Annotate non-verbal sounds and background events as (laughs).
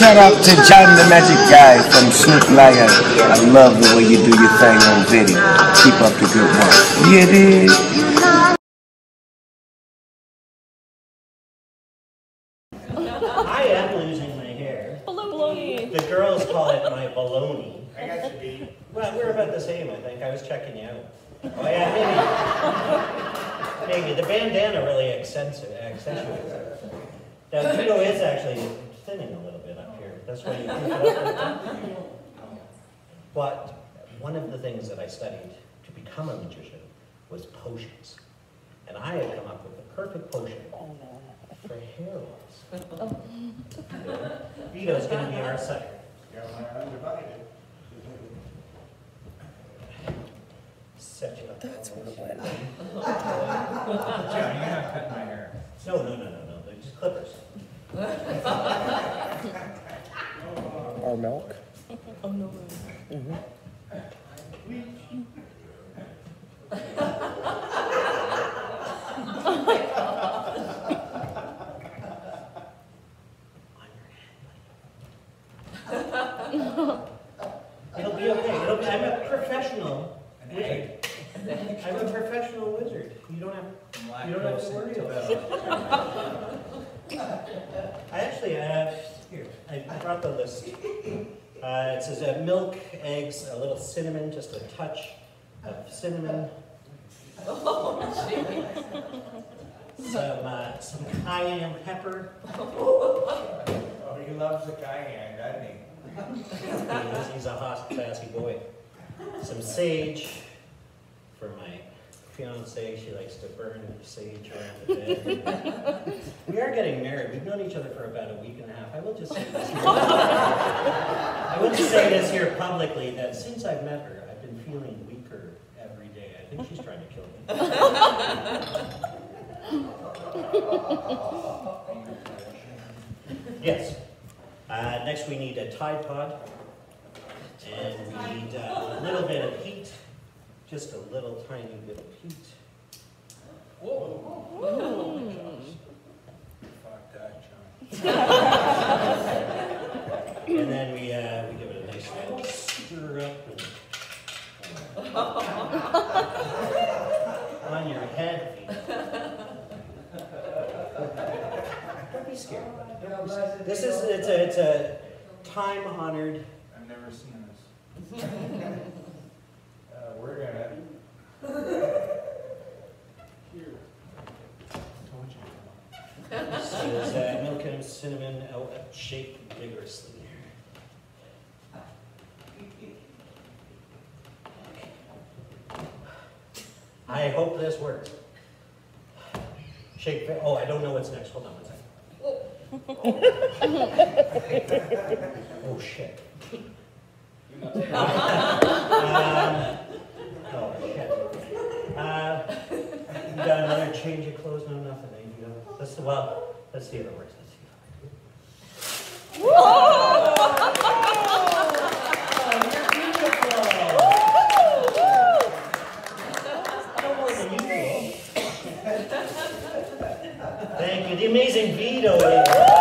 Shout out to Jon the Magic Guy from Snoop Lion. I love the way you do your thing on video. Keep up the good work. Yeah, it is. I am losing my hair. Baloney. The girls call it my baloney. I got you beat. Well, we're about the same, I think. I was checking you out. Oh, yeah, maybe. Maybe. The bandana really accentuates it. Now, Vito is actually thinning a little bit up here. That's why you keep it up. But one of the things that I studied to become a magician was potions. And I had come up with the perfect potion for hair loss. Vito's going to be our undivided. Set you up. That's Jon, you're not cutting my hair. No, no, no, no, no, they're just clippers. (laughs) Or milk. Oh no. On your head. It'll be okay. It'll be, I'm a professional wizard. I'm a professional wizard. You don't have, you don't have to worry about it. (laughs) (laughs) I actually have, here, I brought the list. Uh, it says uh, milk, eggs, a little cinnamon, just a touch of cinnamon. Oh, Some, uh, some cayenne pepper. Oh, he loves the cayenne, doesn't he? He is- He's a hot, classy boy. Some sage for my fiancee. She likes to burn sage around the bed. We are getting married. We've known each other for about a week and a half. I will just say this here. I will just say this here publicly that since I've met her, I've been feeling weaker every day. I think she's trying to kill me. Yes. Uh, next, we need a Tide Pod. And we need uh, a little bit of heat, just a little tiny bit of heat. Fuck that, Jon. And then we, uh, we give it a nice little stir up and (laughs) on your head. Don't be scared. Don't be scared. This is, it's a, it's a time honored, I've never seen this. (laughs) Uh, we're gonna, this is uh, milk and cinnamon, oh, shake vigorously. I hope this works. Shake, oh, I don't know what's next, hold on one second. (laughs) Oh, shit. (laughs) (laughs) change your clothes, no nothing. And you go, that's the, well, works let's see That's I do. Thank you. The amazing Vito.